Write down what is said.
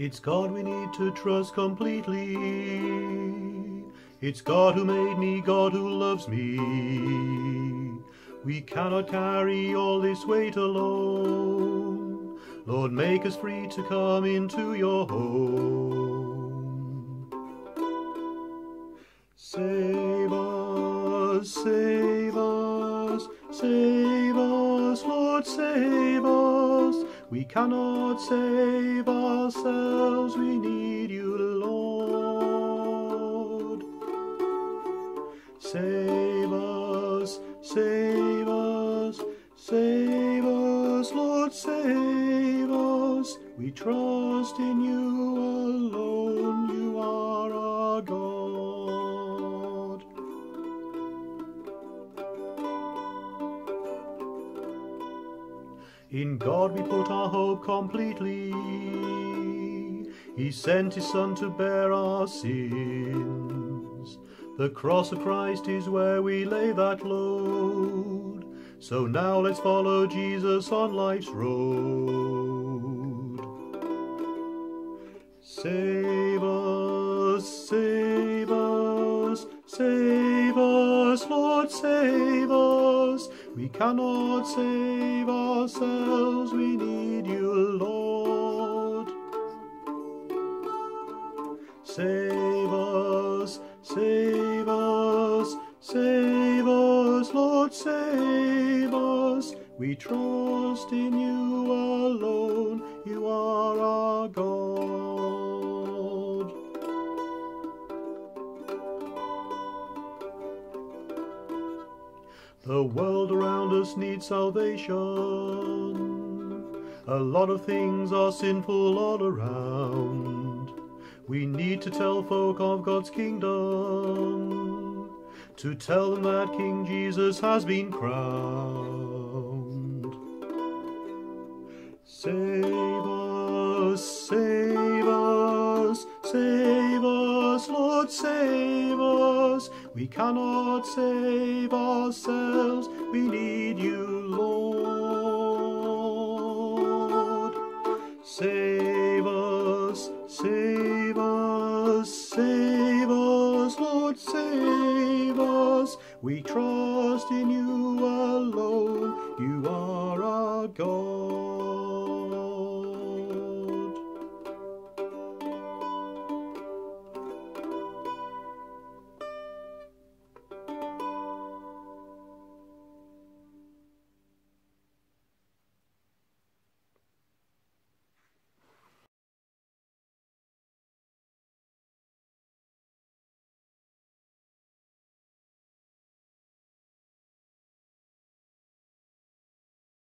It's God we need to trust completely. It's God who made me, God who loves me. We cannot carry all this weight alone. Lord, make us free to come into your home. Save us, save us, save us, Lord, save us. We cannot save ourselves, we need you, Lord. Save us, save us, save us, Lord, save us. We trust in you alone, you are In God we put our hope completely. He sent his Son to bear our sins. The cross of Christ is where we lay that load. So now let's follow Jesus on life's road. Save us, save us, save us, Lord, save us. We cannot save ourselves, we need you, Lord. Save us, save us, save us, Lord, save us. We trust in you alone, you are our God. The world around us needs salvation. A lot of things are sinful all around. We need to tell folk of God's kingdom, to tell them that King Jesus has been crowned. Save us, save We cannot save ourselves, we need you, Lord. Save us, save us, save us, Lord, save us. We trust in you alone,